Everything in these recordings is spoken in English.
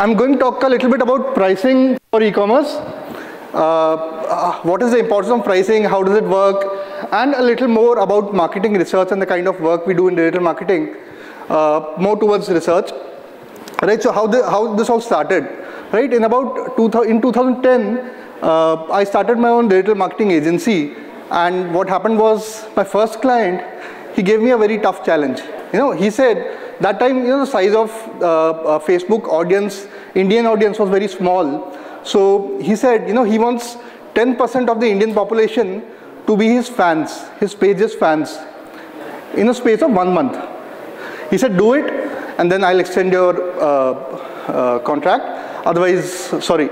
I'm going to talk a little bit about pricing for e-commerce. Uh, uh, what is the importance of pricing? How does it work? And a little more about marketing research and the kind of work we do in digital marketing, uh, more towards research. Right, so how, the, how this all started, right? In about two, in 2010, uh, I started my own digital marketing agency and what happened was my first client, he gave me a very tough challenge. You know, he said, that time, you know, the size of uh, uh, Facebook audience, Indian audience was very small. So he said, you know, he wants 10% of the Indian population to be his fans, his page's fans, in a space of one month. He said, do it, and then I'll extend your uh, uh, contract. Otherwise, sorry.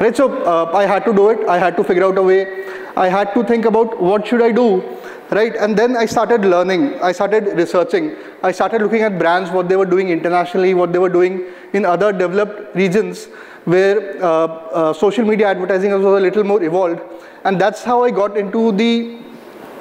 Right, so uh, I had to do it. I had to figure out a way. I had to think about what should I do right? And then I started learning, I started researching, I started looking at brands, what they were doing internationally, what they were doing in other developed regions where uh, uh, social media advertising was a little more evolved. And that's how I got into the,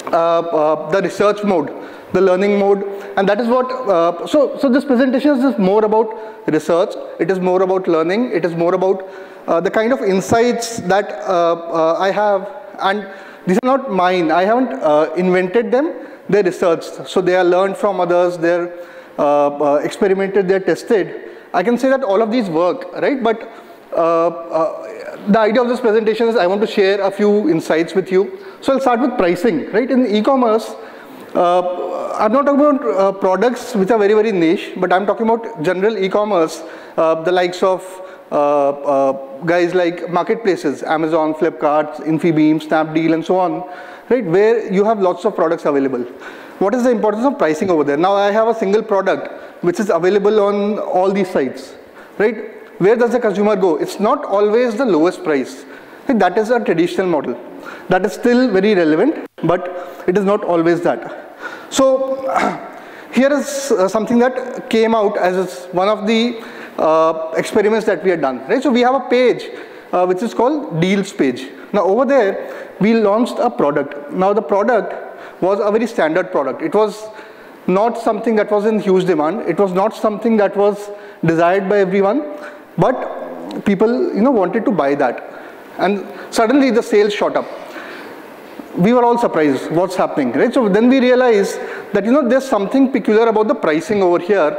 uh, uh the research mode, the learning mode. And that is what, uh, so, so this presentation is more about research, it is more about learning, it is more about uh, the kind of insights that I have and these are not mine. I haven't uh, invented them. They're researched. So they are learned from others. They're uh, uh, experimented. They're tested. I can say that all of these work, right? But uh, uh, the idea of this presentation is I want to share a few insights with you. So I'll start with pricing, right? In e-commerce, uh, I'm not talking about products which are very, very niche, but I'm talking about general e-commerce, the likes of uh, uh, guys like marketplaces, Amazon, Flipkart, Infibeam, Snapdeal, and so on, right, where you have lots of products available. What is the importance of pricing over there? Now I have a single product which is available on all these sites, right? Where does the consumer go? It's not always the lowest price. That is a traditional model. That is still very relevant, but it is not always that. So here is uh, something that came out as one of the uh, experiments that we had done. Right? So we have a page uh, which is called deals page. Now over there, we launched a product. Now the product was a very standard product. It was not something that was in huge demand. It was not something that was desired by everyone, but people you know wanted to buy that. And suddenly the sales shot up. We were all surprised, what's happening, right? So then we realized that you know there's something peculiar about the pricing over here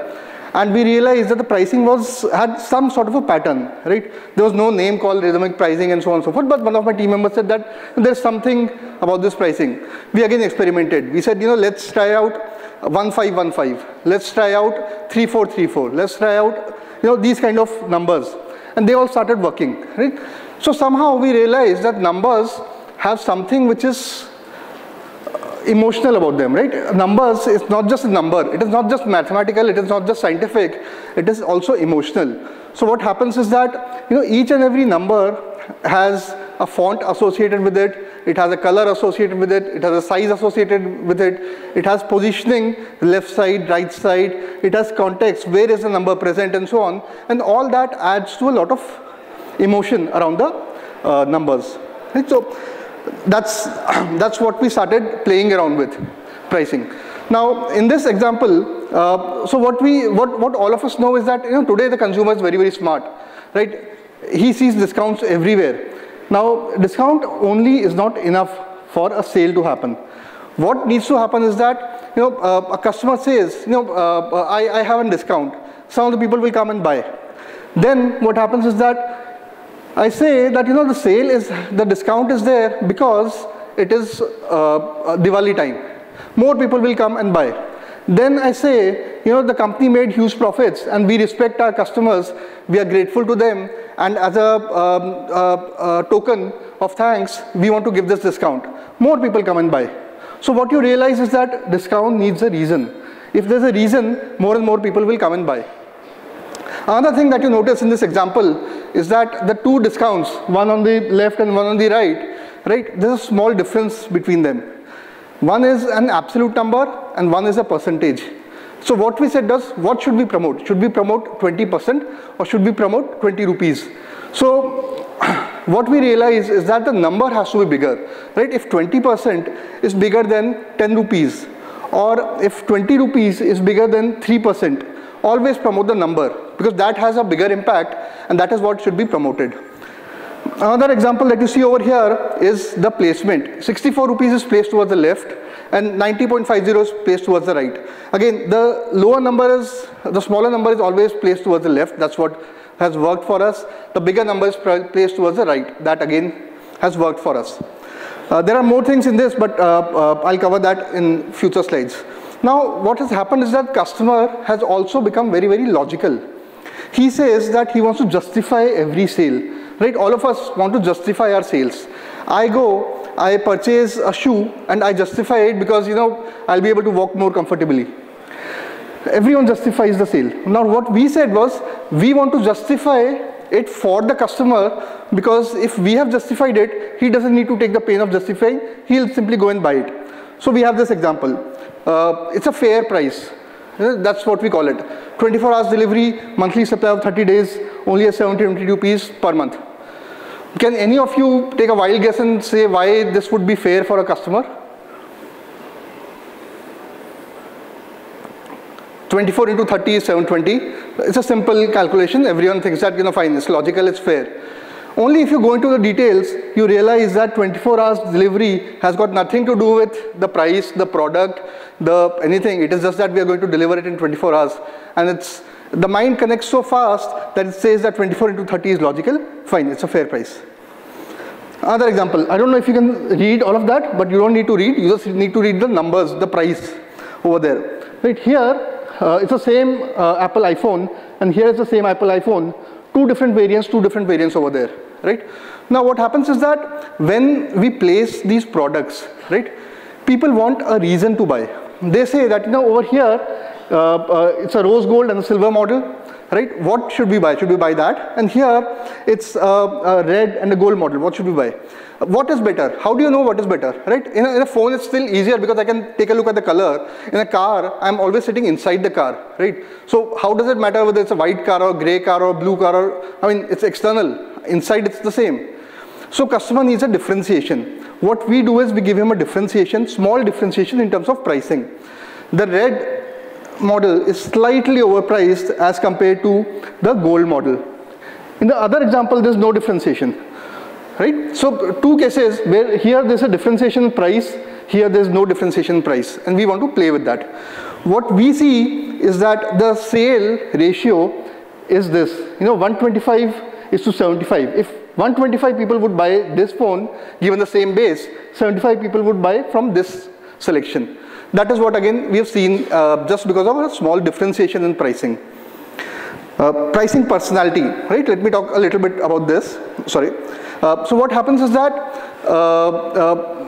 and we realized that the pricing was had some sort of a pattern, right? There was no name called rhythmic pricing and so on and so forth, but one of my team members said that there's something about this pricing. We again experimented. We said, you know, let's try out 1515, let's try out 3434, let's try out, you know, these kind of numbers. And they all started working, right? So somehow we realized that numbers have something which is emotional about them, right? Numbers is not just a number. It is not just mathematical. It is not just scientific. It is also emotional. So what happens is that, you know, each and every number has a font associated with it. It has a color associated with it. It has a size associated with it. It has positioning, left side, right side. It has context, where is the number present and so on. And all that adds to a lot of emotion around the uh, numbers. Right? So that's, that's what we started playing around with, pricing. Now, in this example, uh, so what we, what, what all of us know is that, you know, today the consumer is very, very smart, right? He sees discounts everywhere. Now, discount only is not enough for a sale to happen. What needs to happen is that, you know, uh, a customer says, you know, uh, I, I have a discount. Some of the people will come and buy. Then what happens is that I say that you know the sale is the discount is there because it is uh, Diwali time. More people will come and buy. Then I say, you know, the company made huge profits and we respect our customers. We are grateful to them. And as a, um, uh, token of thanks, we want to give this discount. More people come and buy. So what you realize is that discount needs a reason. If there's a reason, more and more people will come and buy. Another thing that you notice in this example is that the two discounts, one on the left and one on the right, right, there's a small difference between them. One is an absolute number and one is a percentage. So what we said does, what should we promote? Should we promote 20% or should we promote 20 rupees? So what we realize is that the number has to be bigger, right? If 20% is bigger than 10 rupees or if 20 rupees is bigger than 3%, always promote the number because that has a bigger impact and that is what should be promoted. Another example that you see over here is the placement. 64 rupees is placed towards the left and 90.50 is placed towards the right. Again, the lower number is, the smaller number is always placed towards the left. That's what has worked for us. The bigger number is placed towards the right. That again has worked for us. Uh, there are more things in this, but uh, uh, I'll cover that in future slides. Now, what has happened is that customer has also become very, very logical. He says that he wants to justify every sale, right? All of us want to justify our sales. I go, I purchase a shoe and I justify it because, you know, I'll be able to walk more comfortably. Everyone justifies the sale. Now, what we said was, we want to justify it for the customer because if we have justified it, he doesn't need to take the pain of justifying, he'll simply go and buy it. So we have this example. Uh, it's a fair price. That's what we call it. 24 hours delivery, monthly supply of 30 days, only a 70 rupees per month. Can any of you take a wild guess and say why this would be fair for a customer? 24 into 30 is 720. It's a simple calculation. Everyone thinks that, you know, fine, it's logical, it's fair. Only if you go into the details, you realize that 24 hours delivery has got nothing to do with the price, the product, the anything. It is just that we are going to deliver it in 24 hours. And it's the mind connects so fast that it says that 24 into 30 is logical. Fine, it's a fair price. Another example, I don't know if you can read all of that, but you don't need to read. You just need to read the numbers, the price over there. Right here, uh, it's the same uh, Apple iPhone, and here is the same Apple iPhone. Two different variants, two different variants over there, right? Now what happens is that when we place these products, right, people want a reason to buy. They say that, you know, over here, uh, uh it's a rose gold and a silver model, right? What should we buy? Should we buy that? And here, it's a, red and a gold model. What should we buy? What is better? How do you know what is better, right? In a, in a, phone, it's still easier because I can take a look at the color. In a car, I'm always sitting inside the car, right? So how does it matter whether it's a white car or gray car or blue car or, I mean, it's external. Inside, it's the same. So customer needs a differentiation. What we do is we give him a differentiation, small differentiation in terms of pricing. The red model is slightly overpriced as compared to the gold model. In the other example, there's no differentiation right? So two cases where here there's a differentiation price, here there's no differentiation price, and we want to play with that. What we see is that the sale ratio is this, you know, 125 is to 75. If 125 people would buy this phone, given the same base, 75 people would buy from this selection. That is what again we have seen uh, just because of a small differentiation in pricing. Uh, pricing personality, right? Let me talk a little bit about this. Sorry. Uh, so what happens is that uh, uh,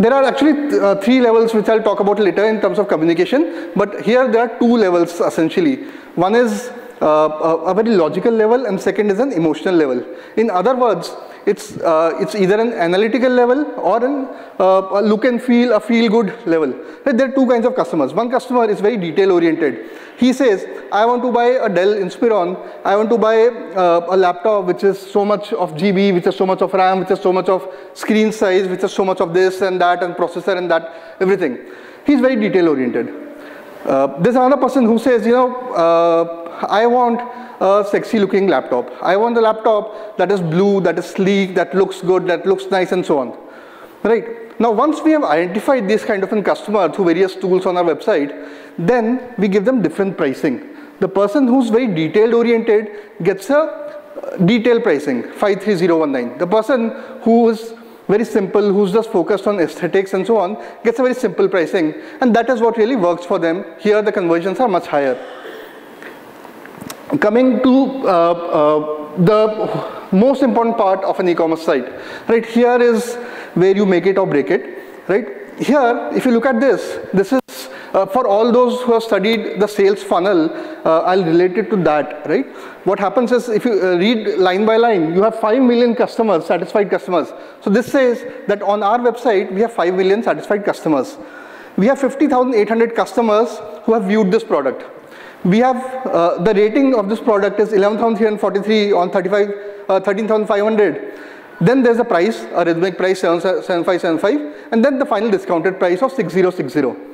there are actually th uh, three levels which I'll talk about later in terms of communication, but here there are two levels essentially. One is a very logical level and second is an emotional level. In other words, it's, uh, it's either an analytical level or an, uh, a look and feel, a feel good level. There are two kinds of customers. One customer is very detail oriented. He says, I want to buy a Dell Inspiron, I want to buy uh, a laptop which is so much of GB, which is so much of RAM, which is so much of screen size, which is so much of this and that and processor and that, everything. He's very detail oriented. Uh, there's another person who says, you know, uh, I want a sexy looking laptop. I want a laptop that is blue, that is sleek, that looks good, that looks nice and so on. Right. Now once we have identified this kind of a customer through various tools on our website, then we give them different pricing. The person who's very detailed oriented gets a uh, detailed pricing, 53019. The person who is very simple, who's just focused on aesthetics and so on, gets a very simple pricing. And that is what really works for them. Here the conversions are much higher coming to uh, uh, the most important part of an e-commerce site, right? Here is where you make it or break it, right? Here, if you look at this, this is uh, for all those who have studied the sales funnel, uh, I'll relate it to that, right? What happens is if you uh, read line by line, you have 5 million customers, satisfied customers. So this says that on our website, we have 5 million satisfied customers. We have 50,800 customers who have viewed this product. We have uh, the rating of this product is 11,343 on 35, uh, 13,500. Then there's a price, a rhythmic price 7575, and then the final discounted price of 6060.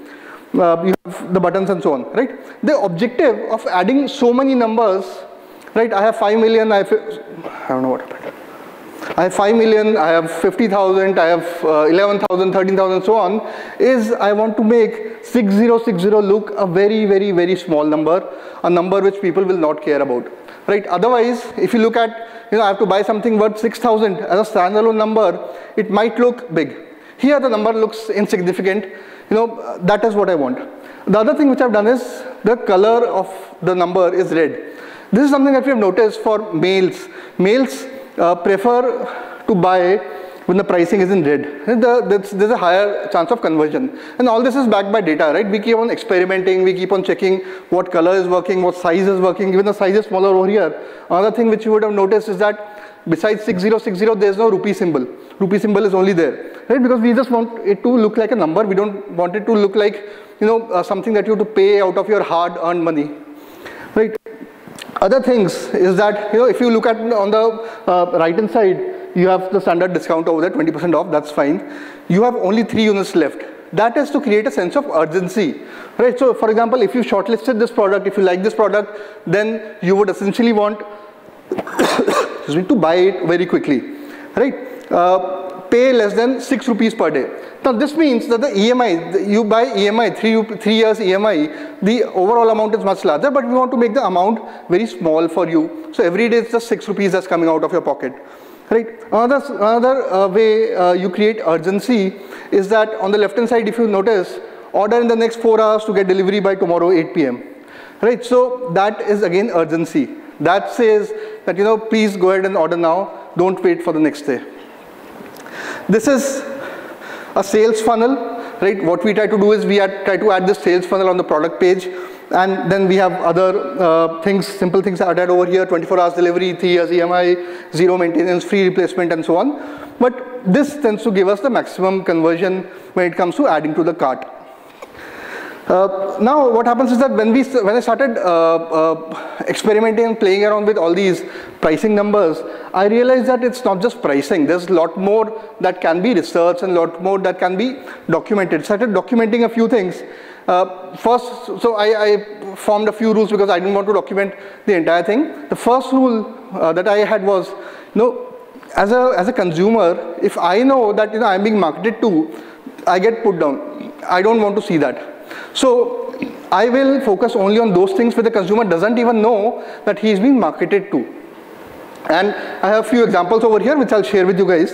Uh, you have the buttons and so on, right? The objective of adding so many numbers, right? I have 5 million, I have, I don't know what happened. I have 5 million, I have 50,000, I have uh, 11,000, 13,000, so on, is I want to make 6060 look a very, very, very small number, a number which people will not care about, right? Otherwise, if you look at, you know, I have to buy something worth 6,000 as a standalone number, it might look big. Here the number looks insignificant, you know, that is what I want. The other thing which I've done is the color of the number is red. This is something that we have noticed for males. Males uh, prefer to buy when the pricing is in red. The, there's, there's, a higher chance of conversion. And all this is backed by data, right? We keep on experimenting, we keep on checking what color is working, what size is working, even the size is smaller over here. Another thing which you would have noticed is that besides 6060, there's no rupee symbol. Rupee symbol is only there, right? Because we just want it to look like a number. We don't want it to look like, you know, uh, something that you have to pay out of your hard-earned money, right? Other things is that, you know, if you look at on the uh, right hand side, you have the standard discount over there, 20% off, that's fine. You have only three units left. That is to create a sense of urgency, right? So, for example, if you shortlisted this product, if you like this product, then you would essentially want to buy it very quickly, right? Uh, pay less than 6 rupees per day. Now this means that the EMI, you buy EMI, three, three years EMI, the overall amount is much larger, but we want to make the amount very small for you. So every day it's just 6 rupees that's coming out of your pocket. Right. Another, another uh, way uh, you create urgency is that on the left hand side, if you notice, order in the next 4 hours to get delivery by tomorrow 8 p.m. Right. So that is again urgency. That says that, you know, please go ahead and order now. Don't wait for the next day. This is a sales funnel, right? What we try to do is we try to add the sales funnel on the product page and then we have other uh, things, simple things added over here, 24 hours delivery, 3 years EMI, zero maintenance, free replacement and so on. But this tends to give us the maximum conversion when it comes to adding to the cart. Uh, now what happens is that when we when I started uh, uh, experimenting and playing around with all these pricing numbers, I realized that it's not just pricing. There's a lot more that can be researched and a lot more that can be documented. Started documenting a few things. Uh, first, so I, I, formed a few rules because I didn't want to document the entire thing. The first rule uh, that I had was, you know, as a as a consumer, if I know that you know I'm being marketed to, I get put down. I don't want to see that. So I will focus only on those things where the consumer doesn't even know that he is being marketed to. And I have a few examples over here which I'll share with you guys.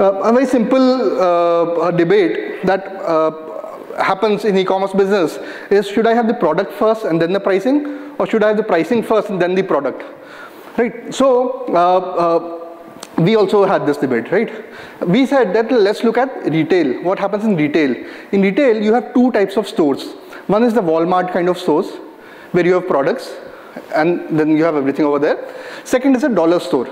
Uh, a very simple uh, debate that uh, happens in e-commerce business is should I have the product first and then the pricing or should I have the pricing first and then the product? Right. So uh, uh, we also had this debate, right? We said that let's look at retail. What happens in retail? In retail, you have two types of stores. One is the Walmart kind of stores, where you have products, and then you have everything over there. Second is a dollar store,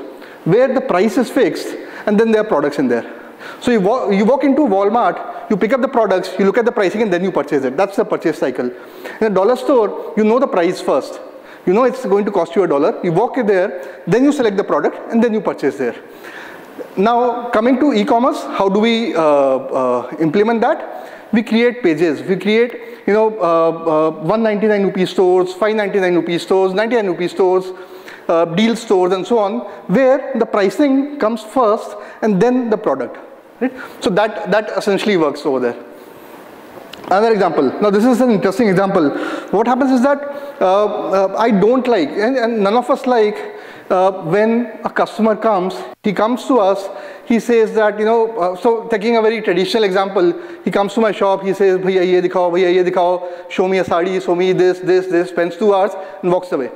where the price is fixed, and then there are products in there. So you walk, you walk into Walmart, you pick up the products, you look at the pricing, and then you purchase it. That's the purchase cycle. In a dollar store, you know the price first. You know it's going to cost you a dollar. You walk there, then you select the product, and then you purchase there. Now, coming to e-commerce, how do we uh, uh, implement that? We create pages. We create, you know, uh, uh 199 rupee stores, 599 rupee stores, 99 rupee stores, uh, deal stores, and so on, where the pricing comes first and then the product. Right? So that that essentially works over there. Another example. Now this is an interesting example. What happens is that uh, uh, I don't like, and, and, none of us like, uh, when a customer comes, he comes to us, he says that, you know, uh, so taking a very traditional example, he comes to my shop, he says, bhaiya ye dikhao, bhaiya ye dikhao, show me a sari, show me this, this, this, spends two hours and walks away.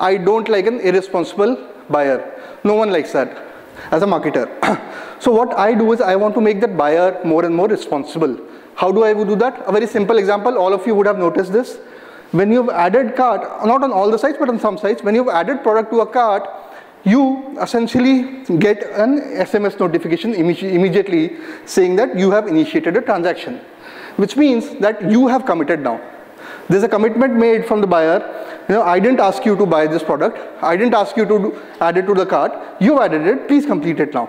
I don't like an irresponsible buyer. No one likes that as a marketer. so what I do is I want to make that buyer more and more responsible. How do I do that? A very simple example, all of you would have noticed this. When you've added cart, not on all the sites, but on some sites, when you've added product to a cart, you essentially get an SMS notification immediately saying that you have initiated a transaction, which means that you have committed now. There's a commitment made from the buyer. You know, I didn't ask you to buy this product. I didn't ask you to add it to the cart. You have added it. Please complete it now.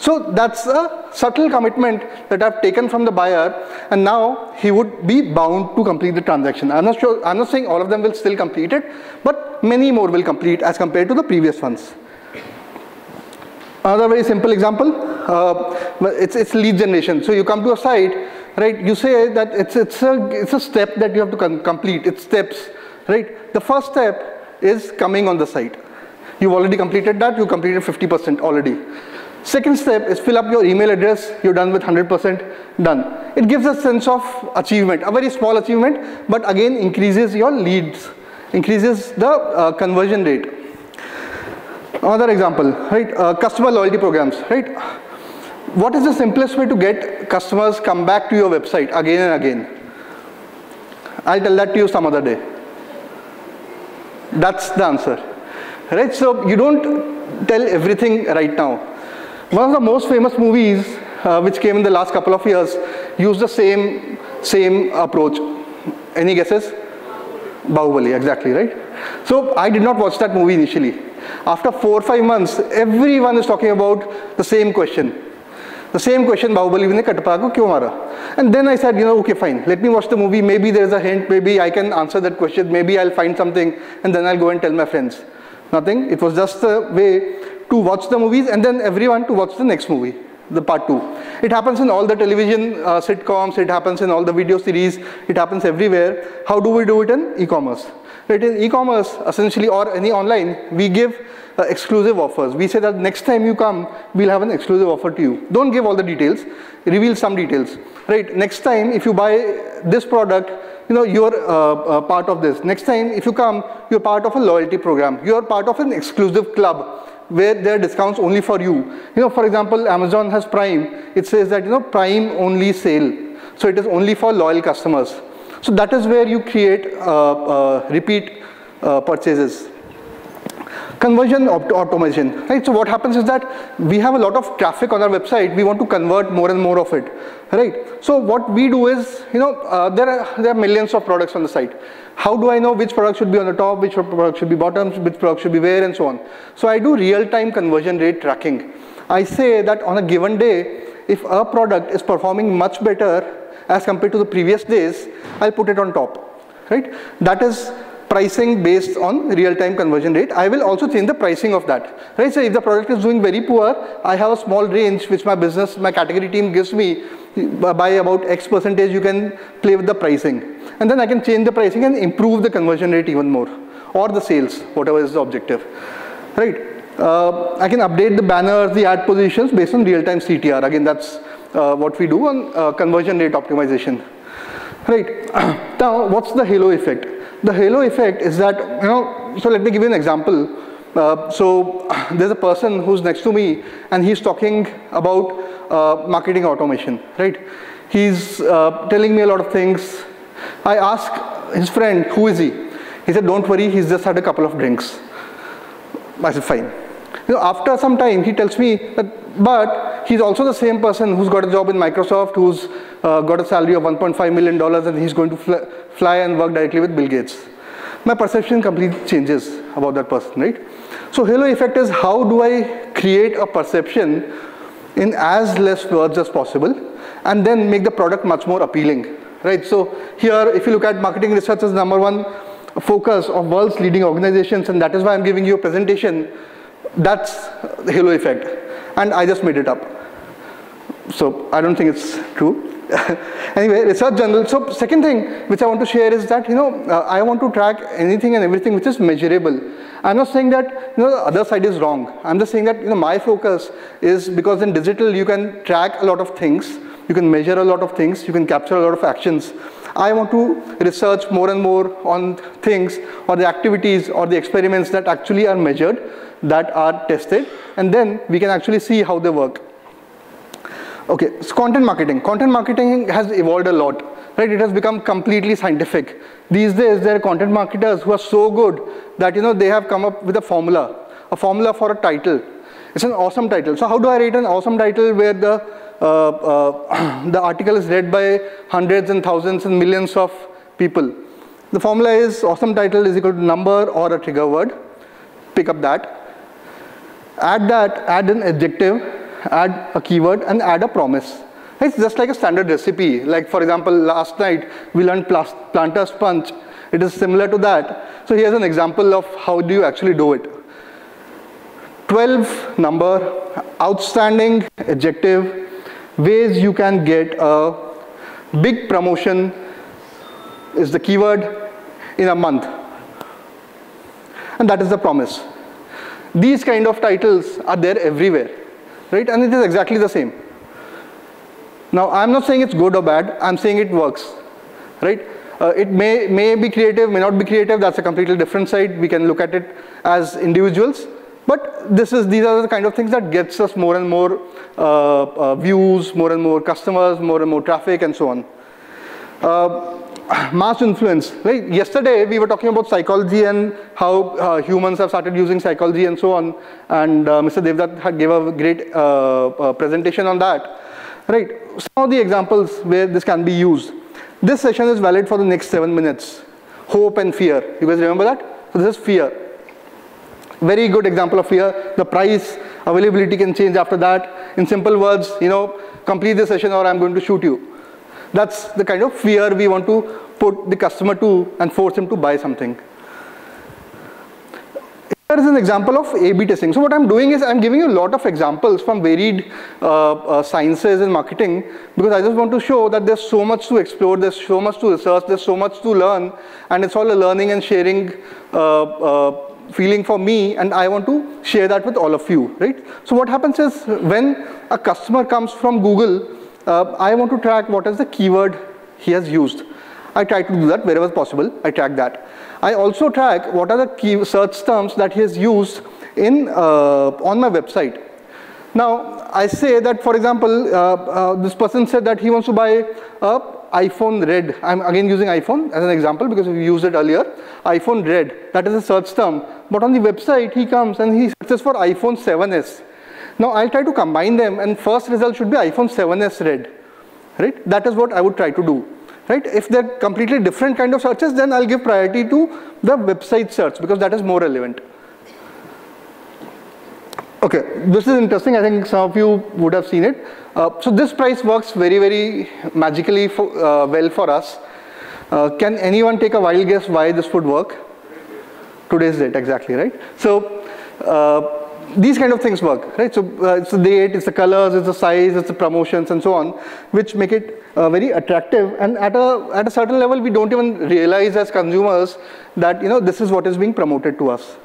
So that's a subtle commitment that I've taken from the buyer and now he would be bound to complete the transaction. I'm not sure, I'm not saying all of them will still complete it, but many more will complete as compared to the previous ones. Another very simple example, uh, it's, it's lead generation. So you come to a site, right, you say that it's, it's, a, it's a step that you have to complete, it's steps, right. The first step is coming on the site. You've already completed that, you completed 50% already. Second step is fill up your email address, you're done with 100% done. It gives a sense of achievement, a very small achievement, but again increases your leads, increases the uh, conversion rate. Another example, right, uh, customer loyalty programs, right. What is the simplest way to get customers come back to your website again and again? I'll tell that to you some other day. That's the answer. Right, so you don't tell everything right now. One of the most famous movies uh, which came in the last couple of years used the same, same approach. Any guesses? Bahubali, exactly, right? So I did not watch that movie initially. After four or five months, everyone is talking about the same question. The same question Bahubali ne Katappa ko kyun mara? And then I said, you know, okay, fine. Let me watch the movie. Maybe there's a hint. Maybe I can answer that question. Maybe I'll find something. And then I'll go and tell my friends. Nothing. It was just the way to watch the movies and then everyone to watch the next movie, the part two. It happens in all the television uh, sitcoms, it happens in all the video series, it happens everywhere. How do we do it in e-commerce? Right, in e-commerce, essentially, or any online, we give uh, exclusive offers. We say that next time you come, we'll have an exclusive offer to you. Don't give all the details, reveal some details. Right, next time, if you buy this product, you know, you're uh, uh, part of this. Next time, if you come, you're part of a loyalty program. You're part of an exclusive club where there are discounts only for you. You know, for example, Amazon has Prime. It says that, you know, Prime only sale. So it is only for loyal customers. So that is where you create uh, uh, repeat uh, purchases. Conversion automation, right? So what happens is that we have a lot of traffic on our website. We want to convert more and more of it, right? So what we do is, you know, uh, there are there are millions of products on the site. How do I know which product should be on the top, which product should be bottom, which product should be where, and so on. So I do real-time conversion rate tracking. I say that on a given day, if a product is performing much better as compared to the previous days, I'll put it on top, right? That is pricing based on real-time conversion rate. I will also change the pricing of that. Right? So if the product is doing very poor, I have a small range which my business, my category team gives me by about X percentage you can play with the pricing. And then I can change the pricing and improve the conversion rate even more or the sales, whatever is the objective. Right? Uh, I can update the banners, the ad positions based on real-time CTR. Again, that's uh, what we do on uh, conversion rate optimization. Right? now, what's the halo effect? The halo effect is that, you know, so let me give you an example. Uh, so there's a person who's next to me and he's talking about uh, marketing automation, right? He's uh, telling me a lot of things. I ask his friend, who is he? He said, don't worry, he's just had a couple of drinks. I said, fine. You know, after some time, he tells me that, but he's also the same person who's got a job in Microsoft, who's uh, got a salary of 1.5 million dollars, and he's going to fly, fly and work directly with Bill Gates. My perception completely changes about that person, right? So halo effect is how do I create a perception in as less words as possible, and then make the product much more appealing, right? So here, if you look at marketing research as number one focus of world's leading organizations, and that is why I'm giving you a presentation that's the halo effect. And I just made it up. So I don't think it's true. anyway, research journal. So second thing which I want to share is that, you know, uh, I want to track anything and everything which is measurable. I'm not saying that, you know, the other side is wrong. I'm just saying that, you know, my focus is because in digital you can track a lot of things. You can measure a lot of things. You can capture a lot of actions. I want to research more and more on things or the activities or the experiments that actually are measured that are tested and then we can actually see how they work. Okay, so content marketing. Content marketing has evolved a lot, right? It has become completely scientific. These days there are content marketers who are so good that you know they have come up with a formula, a formula for a title. It's an awesome title. So how do I write an awesome title where the Uh, uh, the article is read by hundreds and thousands and millions of people? The formula is awesome title is equal to number or a trigger word. Pick up that add that, add an adjective, add a keyword, and add a promise. It's just like a standard recipe. Like for example, last night we learned planter's punch. It is similar to that. So here's an example of how do you actually do it. 12 number, outstanding adjective, ways you can get a big promotion is the keyword in a month. And that is the promise. These kind of titles are there everywhere, right? And it is exactly the same. Now, I'm not saying it's good or bad, I'm saying it works, right? Uh, it may, may be creative, may not be creative, that's a completely different side. We can look at it as individuals. But this is, these are the kind of things that gets us more and more uh, uh, views, more and more customers, more and more traffic, and so on. Uh, mass influence, right? Yesterday we were talking about psychology and how uh, humans have started using psychology and so on. And uh, Mr. Devdutt had gave a great presentation on that, right? Some of the examples where this can be used. This session is valid for the next seven minutes. Hope and fear. You guys remember that? So this is fear. Very good example of fear. The price, availability can change after that. In simple words, you know, complete the session or I'm going to shoot you. That's the kind of fear we want to put the customer to and force him to buy something. Here is an example of A-B testing. So what I'm doing is I'm giving you a lot of examples from varied uh, uh, sciences and marketing because I just want to show that there's so much to explore, there's so much to research, there's so much to learn, and it's all a learning and sharing uh, uh feeling for me, and I want to share that with all of you, right? So what happens is when a customer comes from Google, uh, I want to track what is the keyword he has used. I try to do that wherever possible. I track that. I also track what are the key search terms that he has used in uh, on my website. Now, I say that, for example, uh, uh, this person said that he wants to buy a iPhone Red. I'm again using iPhone as an example because we used it earlier. iPhone Red, that is a search term. But on the website, he comes and he searches for iPhone 7s. Now I'll try to combine them and first result should be iPhone 7s red, right? That is what I would try to do, right? If they're completely different kind of searches, then I'll give priority to the website search because that is more relevant. Okay, this is interesting. I think some of you would have seen it. Uh, so this price works very, very magically for, uh, well for us. Uh, can anyone take a wild guess why this would work? Today's date, exactly, right? So uh, these kind of things work, right? So uh, it's the date, it's the colors, it's the size, it's the promotions and so on, which make it uh, very attractive. And at a, at a certain level, we don't even realize as consumers that, you know, this is what is being promoted to us.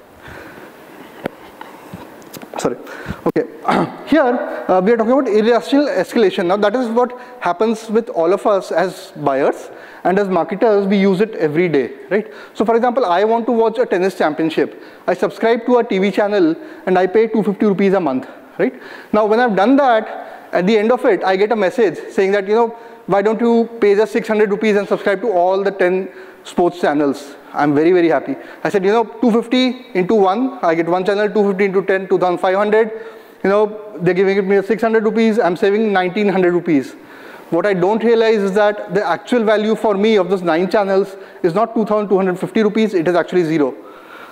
Sorry. Okay. Here, uh, we are talking about irrational escalation. Now, that is what happens with all of us as buyers. And as marketers, we use it every day, right? So for example, I want to watch a tennis championship. I subscribe to a TV channel and I pay 250 rupees a month, right? Now, when I've done that, at the end of it, I get a message saying that, you know, why don't you pay just 600 rupees and subscribe to all the 10 sports channels? I'm very, very happy. I said, you know, 250 into 1, I get one channel, 250 into 10, 2500. You know, they're giving it me 600 rupees, I'm saving 1900 rupees. What I don't realize is that the actual value for me of those nine channels is not 2,250 rupees, it is actually zero.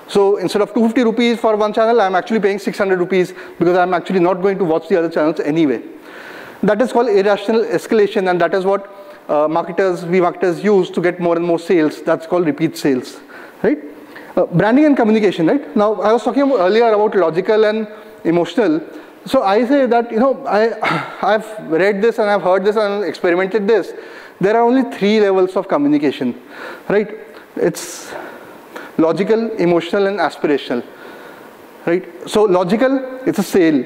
So instead of 250 rupees for one channel, I'm actually paying 600 rupees because I'm actually not going to watch the other channels anyway. That is called irrational escalation and that is what uh, marketers, we marketers use to get more and more sales. That's called repeat sales, right? Uh, branding and communication, right? Now, I was talking earlier about logical and emotional. So I say that, you know, I, I've read this and I've heard this and experimented this. There are only three levels of communication, right? It's logical, emotional, and aspirational, right? So logical, it's a sale,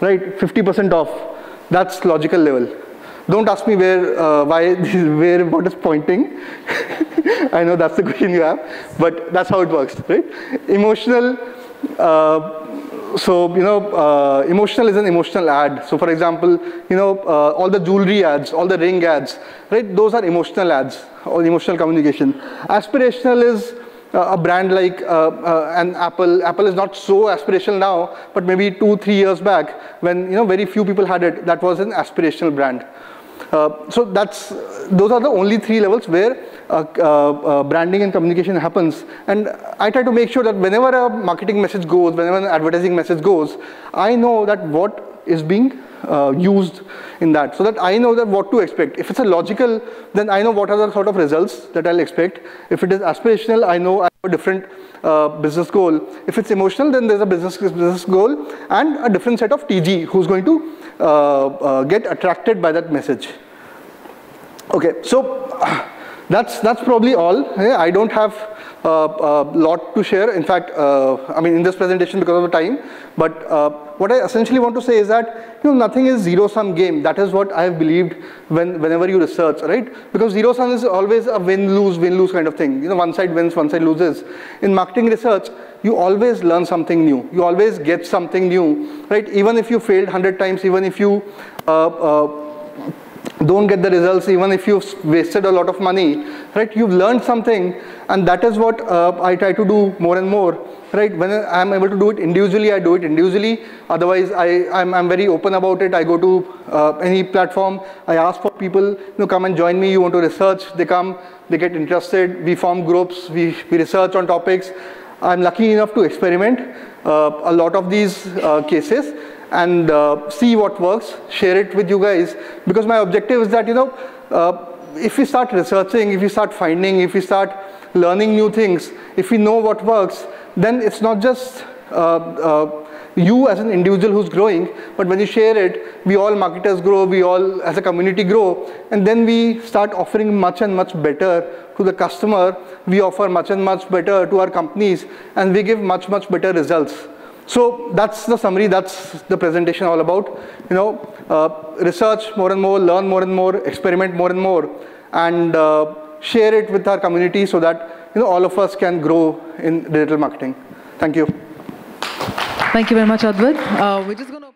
right? 50% off, that's logical level. Don't ask me where, uh, why, where, what is pointing. I know that's the question you have, but that's how it works, right? Emotional, uh, so you know uh, emotional is an emotional ad. So for example you know uh, all the jewelry ads all the ring ads right? Those are emotional ads or emotional communication. Aspirational is uh, a brand like uh, uh, an apple. Apple is not so aspirational now but maybe two three years back when you know very few people had it that was an aspirational brand. Uh, so that's those are the only three levels where branding and communication happens. And I try to make sure that whenever a marketing message goes, whenever an advertising message goes, I know that what is being uh, used in that so that I know that what to expect. If it's a logical, then I know what are the sort of results that I'll expect. If it is aspirational, I know I have a different uh, business goal. If it's emotional, then there's a business, business goal and a different set of TG who's going to uh, uh, get attracted by that message. Okay, so that's, that's probably all. I don't have a uh, uh, lot to share. In fact, uh, I mean, in this presentation because of the time, but what I essentially want to say is that you know nothing is zero sum game. That is what I have believed when whenever you research, right? Because zero sum is always a win lose win lose kind of thing. You know, one side wins, one side loses. In marketing research, you always learn something new. You always get something new, right? Even if you failed hundred times, even if you uh, uh, don't get the results even if you've wasted a lot of money, right? You've learned something and that is what uh, I try to do more and more, right? When I'm able to do it individually, I do it individually. Otherwise, I, I'm, I'm very open about it. I go to uh, any platform, I ask for people, you know, come and join me, you want to research, they come, they get interested, we form groups, we, we research on topics. I'm lucky enough to experiment uh, a lot of these uh, cases and uh, see what works, share it with you guys. Because my objective is that, you know, uh, if we start researching, if we start finding, if we start learning new things, if we know what works, then it's not just uh, uh you as an individual who's growing, but when you share it, we all marketers grow, we all as a community grow, and then we start offering much and much better to the customer, we offer much and much better to our companies, and we give much, much better results. So that's the summary, that's the presentation all about. You know, uh, research more and more, learn more and more, experiment more and more, and uh, share it with our community so that you know all of us can grow in digital marketing. Thank you. Thank you very much, Advait. Uh, we're just going to